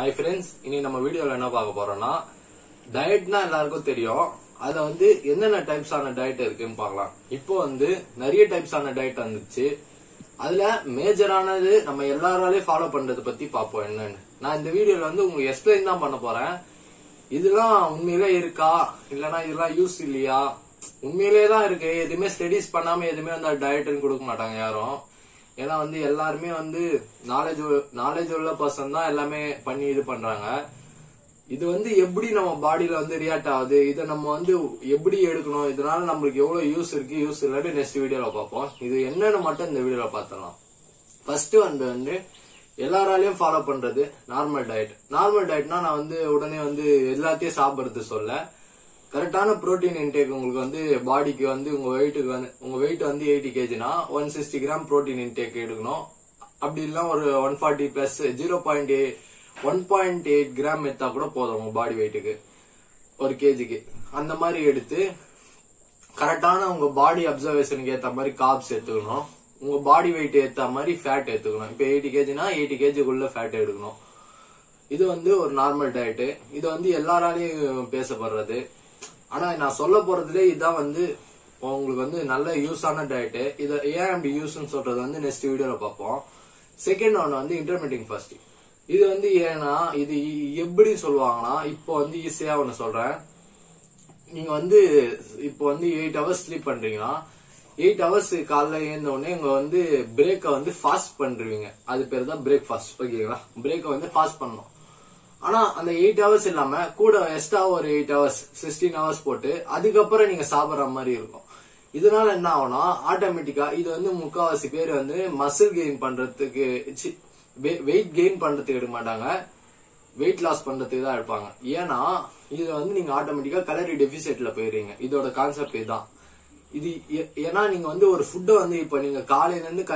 Hi friends இனி நம்ம வீடியோல என்ன பார்க்க போறோம்னா டயட்னா எல்லாருக்கும் தெரியும். அதுல வந்து என்னென்ன டைப்ஸ் ஆன டயட் இருக்குன்னு பார்க்கலாம். இப்போ வந்து நிறைய டைப்ஸ் ஆன டயட் வந்துச்சு. அதுல மேஜரானது நம்ம எல்லாராலையும் ஃபாலோ பண்றதை பத்தி பார்ப்போம் என்னன்னு. நான் இந்த வீடியோல வந்து உங்களுக்கு எக்ஸ்பிளைன் தான் பண்ண போறேன். இதெல்லாம் உண்மையிலே இருக்கா? இல்லனா இதெல்லாம் யூஸ் இல்லையா? உண்மையிலே தான் இருக்கு. எதுவுமே ஸ்டடிஸ் பண்ணாம எதுவுமே வந்து டயட்னு கொடுக்க மாட்டாங்க யாரும். ஏன்னா வந்து எல்லாருமே வந்து நாலேஜ் நாலேஜ் உள்ள பர்சன் தான் எல்லாமே பண்ணி இது பண்றாங்க. இது வந்து எப்படி நம்ம பாடியில வந்து ரியாக்ட் ஆகுது? இதை நம்ம வந்து எப்படி எடுக்கணும்? இதனால நம்மளுக்கு எவ்வளவு யூஸ் இருக்கு? யூஸ் இல்லாட்டி நெக்ஸ்ட் வீடியோல பார்ப்போம். இது என்னன்னு மட்டும் இந்த வீடியோல பார்த்தலாம் ஃபர்ஸ்ட் வந்து வந்து எல்லாராலையும் ஃபாலோ பண்றது நார்மல் டயட் நார்மல் டயட்னா நான் வந்து உடனே வந்து எல்லாத்தையும் சாப்பிடுறது சொல்ல. கரெக்டான ப்ரோட்டீன் இன்டேக் உங்களுக்கு வந்து பாடிக்கு வந்து உங்க வெயிட்டுக்கு வந்து உங்க வெயிட் வந்து eighty கேஜினா one sixty gram protein intake எடுக்கணும். அப்படி இல்ல ஒரு one forty plus zero point one point eight gram எடுத்தா கூட போதும் உங்க பாடி வெயிட்டுக்கு ஒரு கேஜிக்கு அந்த மாதிரி எடுத்து கரெக்டான உங்க பாடி அப்சர்வேஷனுக்கு ஏத்த மாதிரி காப்ஸ் எடுத்துக்கணும். உங்க பாடி வெயிட் ஏத்த மாதிரி ஃபேட் எடுத்துக்கணும். இப்போ எயிட்டி கேஜினா எயிட்டி கேஜிக்குள்ள ஃபேட் எடுக்கணும். இது வந்து ஒரு நார்மல் டயட்டு இது வந்து எல்லாராலையும் பேசப்படுறது. ஆனா நான் சொல்ல போறதுலே இதுதான் வந்து உங்களுக்கு வந்து நல்ல யூஸான டயட்டு இதை ஏன் அப்படி யூஸ்ன்னு சொல்றது வந்து நெக்ஸ்ட் வீடியோல பார்ப்போம். செகண்ட் ஒன் வந்து இன்டர்மீடியன் ஃபாஸ்டிங் இது வந்து ஏன்னா இது எப்படி சொல்லுவாங்கன்னா இப்போ வந்து ஈஸியா ஒன்னு சொல்றேன். நீங்க வந்து இப்போ வந்து எயிட் ஹவர்ஸ் ஸ்லீப் பண்றீங்கன்னா எயிட் ஹவர்ஸ் காலைல எழுந்த உடனே இங்க வந்து பிரேக்கை வந்து ஃபாஸ்ட் பண்றீங்க. அது பேர் தான் பிரேக் ஃபாஸ்ட் ஓகேங்களா பிரேக்கை வந்து ஃபாஸ்ட் பண்ணணும். ஆனா அந்த எயிட் ஹவர்ஸ் இல்லாம கூட எக்ஸ்ட்ரா ஒரு எயிட் ஹவர்ஸ் சிக்ஸ்டீன் ஹவர்ஸ் போட்டு அதுக்கப்புறம் நீங்க சாப்பிடுற மாதிரி இருக்கும். இதனால என்ன ஆகும்னா ஆட்டோமேட்டிக்கா இது வந்து முக்காவாசி பேர் வந்து மசில் கெயின் பண்றதுக்கு வெயிட் கெயின் பண்றதுக்கு எடுக்க மாட்டாங்க. வெயிட் லாஸ் பண்றதுக்கு தான் எடுப்பாங்க. ஏன்னா இது வந்து நீங்க ஆட்டோமேட்டிக்கா கலரி டெபிசிட்ல போயிடுறீங்க. இதோட கான்செப்ட் இதுதான். இது ஏன்னா நீங்க வந்து ஒரு ஃபுட்டை வந்து இப்ப நீங்க காலையில இருந்து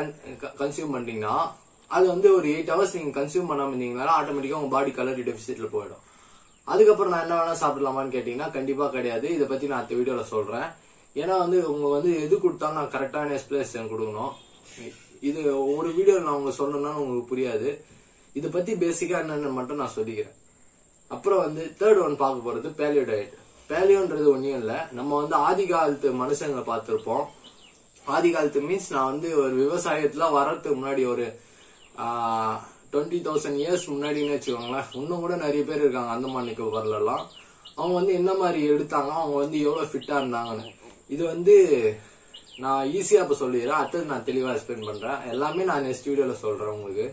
கன்சியூம் பண்றீங்கன்னா அது வந்து ஒரு எயிட் ஹவர்ஸ் நீங்க கன்சியூம் பண்ணாம இருந்தீங்கன்னா ஆட்டோமேட்டிக்கா உங்க பாடி கலரி டெபிசிட்ல போயிடும். அதுக்கப்புறம் நான் என்ன வேணா சாப்பிடலாமான்னு கேட்டீங்கன்னா கண்டிப்பா கிடையாது. இதை பத்தி நான் அடுத்த வீடியோல சொல்றேன். ஏன்னா வந்து உங்க வந்து எது கொடுத்தாலும் நான் கரெக்டான எக்ஸ்பிளேஷன் கொடுக்கணும். இது ஒரு வீடியோ நான் உங்க சொல்லணும்னா உங்களுக்கு புரியாது. இதை பத்தி பேசிக்கா என்னன்னு மட்டும் நான் சொல்லிக்கிறேன். அப்புறம் வந்து தேர்ட் ஒன் பார்க்க போறது பேலியோ டயட் பேலியோன்றது ஒன்றும் இல்லை. நம்ம வந்து ஆதி காலத்து மனுஷங்களை பார்த்துருப்போம். ஆதி காலத்து மீன்ஸ் நான் வந்து ஒரு விவசாயத்துல வர்றதுக்கு முன்னாடி ஒரு டுவெண்ட்டி தௌசண்ட் இயர்ஸ் முன்னாடின்னு வச்சுக்கோங்களேன் இன்னும் கூட நிறைய பேர் இருக்காங்க அந்தமான் நிக்கோபர்லாம் அவங்க வந்து என்ன மாதிரி எடுத்தாங்க அவங்க வந்து எவ்வளோ ஃபிட்டாக இருந்தாங்கன்னு. இது வந்து நான் ஈஸியாக இப்போ சொல்லிடுறேன். அடுத்தது நான் தெளிவாக எக்ஸ்பிளைன் பண்ணுறேன் எல்லாமே நான் நெக்ஸ்ட் வீடியோவில் சொல்கிறேன் உங்களுக்கு.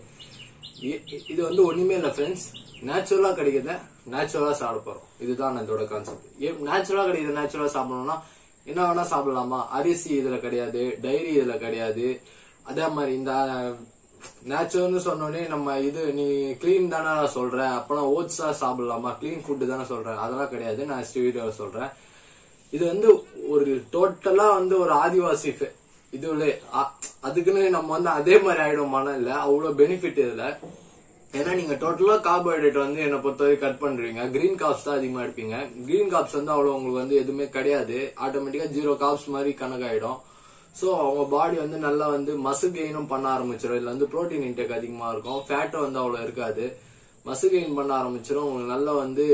இது வந்து ஒன்றுமே இல்லை ஃப்ரெண்ட்ஸ் நேச்சுரலாக கிடைக்கிறத நேச்சுரலாக சாப்பிட போகிறோம் இதுதான் இதோட கான்செப்ட் நேச்சுரலாக கிடைக்கிறத நேச்சுரலாக சாப்பிடணும்னா என்ன வேணால் சாப்பிடலாமா? அரிசி இதில் கிடையாது டைரி இதில் கிடையாது. அதே மாதிரி இந்த நேச்சுரல்னு சொன்னோடனே நம்ம இது நீ கிளீன் தானே சொல்ற. அப்பனா ஓட்ஸா சாப்பிடலாமா? கிளீன் ஃபுட்டு தானே சொல்றேன் அதெல்லாம் கிடையாது. நான் நெக்ஸ்ட் சொல்றேன். இது வந்து ஒரு டோட்டலா வந்து ஒரு ஆதிவாசி இது இதுல அ- அதுக்குன்னு நம்ம வந்து அதே மாதிரி ஆயிடுவோமான இல்ல அவ்வளவு பெனிஃபிட் இதுல. ஏன்னா நீங்க டோட்டலா கார்போஹைட்ரேட் வந்து என்ன பொறுத்தவரை கட் பண்றீங்க. கிரீன் காப்ஸ் தான் அதிகமா எடுப்பீங்க. கிரீன் காப்ஸ் வந்து அவ்வளவு உங்களுக்கு வந்து எதுவுமே கிடையாது. ஆட்டோமேட்டிக்கா ஜீரோ காப்ஸ் மாதிரி கணக்காயிடும். ஸோ அவங்க பாடி வந்து நல்லா வந்து மசு கெயினும் பண்ண ஆரம்பிச்சிடும் இதுல வந்து ப்ரோட்டீன் இன்டேக் அதிகமா இருக்கும். ஃபேட்டும் வந்து அவ்வளவு இருக்காது. மசு கெயின் பண்ண ஆரம்பிச்சிடும் உங்களுக்கு நல்லா வந்து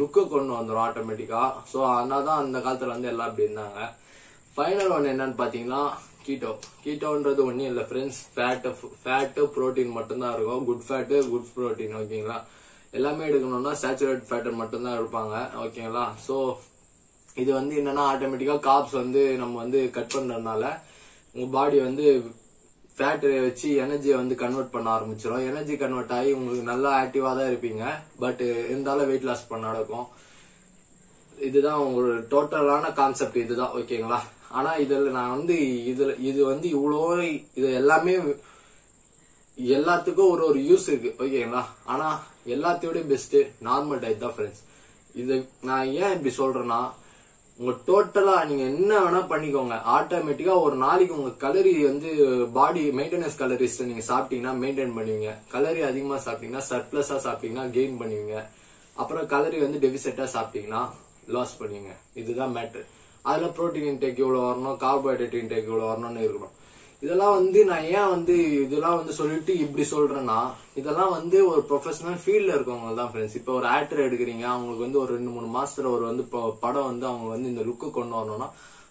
லுக்கை கொண்டு வந்துடும் ஆட்டோமேட்டிக்கா சோ அதனாலதான் அந்த காலத்துல வந்து எல்லாம் அப்படி இருந்தாங்க. ஃபைனல் ஒன் என்னன்னு பாத்தீங்கன்னா கீட்டோ கீட்டோன்றது ஒன்றும் இல்லை ஃப்ரெண்ட்ஸ் ஃபேட்டு ஃபேட்டு ப்ரோட்டீன் மட்டும்தான் இருக்கும். குட் ஃபேட்டு குட் ப்ரோட்டீன் ஓகேங்களா எல்லாமே எடுக்கணும்னா சேச்சுரேட் ஃபேட்டு மட்டும்தான் எடுப்பாங்க ஓகேங்களா ஸோ இது வந்து என்னன்னா ஆட்டோமேட்டிக்கா காப்ஸ் வந்து நம்ம வந்து கட் பண்றதுனால உங்க பாடி வந்து ஃபேட் வச்சு எனர்ஜியை வந்து கன்வெர்ட் பண்ண ஆரம்பிச்சிடும் எனர்ஜி கன்வெர்ட் ஆகி உங்களுக்கு நல்லா ஆக்டிவா தான் இருப்பீங்க. பட் இருந்தாலும் வெயிட் லாஸ் பண்ண நடக்கும். இதுதான் உங்களோட டோட்டலான கான்செப்ட் இதுதான் ஓகேங்களா ஆனா இதுல நான் வந்து இதுல இது வந்து இவ்வளோ இது எல்லாமே எல்லாத்துக்கும் ஒரு ஒரு யூஸ் இருக்கு. ஓகேங்களா ஆனா எல்லாத்தையோட பெஸ்ட் நார்மல் டைப் தான் ஃப்ரெண்ட்ஸ் இது நான் ஏன் இப்படி சொல்றேன்னா உங்க டோட்டலா நீங்க என்ன வேணா பண்ணிக்கோங்க. ஆட்டோமேட்டிக்கா ஒரு நாளைக்கு உங்க கலரி வந்து பாடி மெயின்டெனன்ஸ் கலரிஸ் நீங்க சாப்பிட்டீங்கன்னா மெயின்டைன் பண்ணுவீங்க. கலரி அதிகமா சாப்பிட்டீங்கன்னா சர்ப்ளஸா சாப்பிட்டீங்கன்னா கெயின் பண்ணுவீங்க. அப்புறம் கலரி வந்து டெபிசிட்டா சாப்பிட்டீங்கன்னா லாஸ் பண்ணுவீங்க. இதுதான் மேட்ரு அதுல புரோட்டீன் இன்டேக் இவ்வளவு வரணும்? கார்போஹைட்ரேட் இன்டேக் இவ்வளவு வரணும்னு இருக்கணும். இதெல்லாம் வந்து நான் ஏன் வந்து இதெல்லாம் வந்து சொல்லிட்டு இப்படி சொல்றேன்னா இதெல்லாம் வந்து ஒரு ப்ரொஃபஷனல் ஃபீல்ட்ல இருக்கவங்க தான் ஃப்ரெண்ட்ஸ் இப்போ ஒரு ஆக்டர் எடுக்கிறீங்க அவங்களுக்கு வந்து ஒரு ரெண்டு மூணு மாசத்துல ஒரு வந்து இப்போ படம் வந்து அவங்க வந்து இந்த லுக்கு கொண்டு வரணும்னா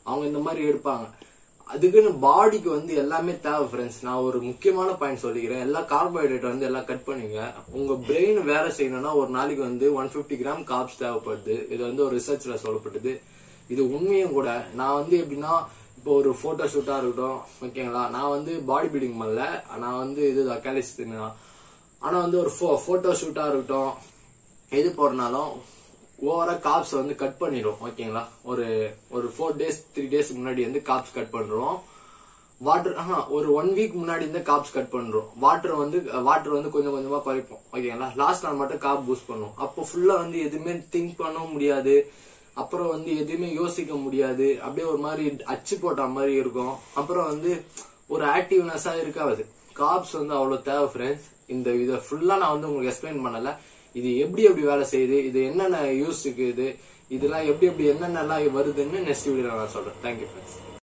அவங்க இந்த மாதிரி எடுப்பாங்க. அதுக்குன்னு பாடிக்கு வந்து எல்லாமே தேவை ஃப்ரெண்ட்ஸ் நான் ஒரு முக்கியமான பாயிண்ட் சொல்லிக்கிறேன். எல்லா கார்போஹைட்ரேட் வந்து எல்லாம் கட் பண்ணுங்க. உங்க பிரெயின் வேலை செய்யணும்னா ஒரு நாளைக்கு வந்து ஒன் பிப்டி கிராம் கார்ப்ஸ் தேவைப்படுது. இது வந்து ஒரு ரிசர்ச்ல சொல்லப்பட்டது. இது உண்மையும் கூட. நான் வந்து எப்படின்னா இப்போ ஒரு போட்டோ ஷூட்டா இருக்கட்டும் ஓகேங்களா நான் வந்து பாடி பில்டிங் பண்ணல. நான் வந்து இது அக்காலிஸ்ட் ஆனா வந்து ஒரு போட்டோ ஷூட்டா இருக்கட்டும் எது போடுறனாலும் ஓவரா காப்ஸ் வந்து கட் பண்ணிடும் ஓகேங்களா ஒரு ஒரு ஃபோர் டேஸ் த்ரீ டேஸ் முன்னாடி வந்து காப்ஸ் கட் பண்ணுறோம் வாட்டர் ஆஹா ஒரு ஒன் வீக் முன்னாடி இருந்து காப்ஸ் கட் பண்ணுறோம் வாட்டர் வந்து வாட்டர் வந்து கொஞ்சம் கொஞ்சமா குறைப்போம் ஓகேங்களா லாஸ்ட் நாள் மட்டும் காப் பூஸ்ட் பண்ணுவோம் அப்போ ஃபுல்லா வந்து எதுவுமே திங்க் பண்ணவும் முடியாது. அப்புறம் வந்து எதுவுமே யோசிக்க முடியாது. அப்படியே ஒரு மாதிரி அச்சு போட்ட மாதிரி இருக்கும். அப்புறம் வந்து ஒரு ஆக்டிவ்னஸா இருக்காது. காப்ஸ் வந்து அவ்வளவு தேவை ஃப்ரெண்ட்ஸ் இந்த இதை ஃபுல்லா நான் வந்து உங்களுக்கு எக்ஸ்பிளைன் பண்ணல. இது எப்படி எப்படி வேலை செய்யுது இது என்னென்ன யூஸ் இருக்குது இதெல்லாம் எப்படி எப்படி என்னென்னலாம் வருதுன்னு நெக்ஸ்ட் வீடியோ நான் சொல்றேன். Thank you friends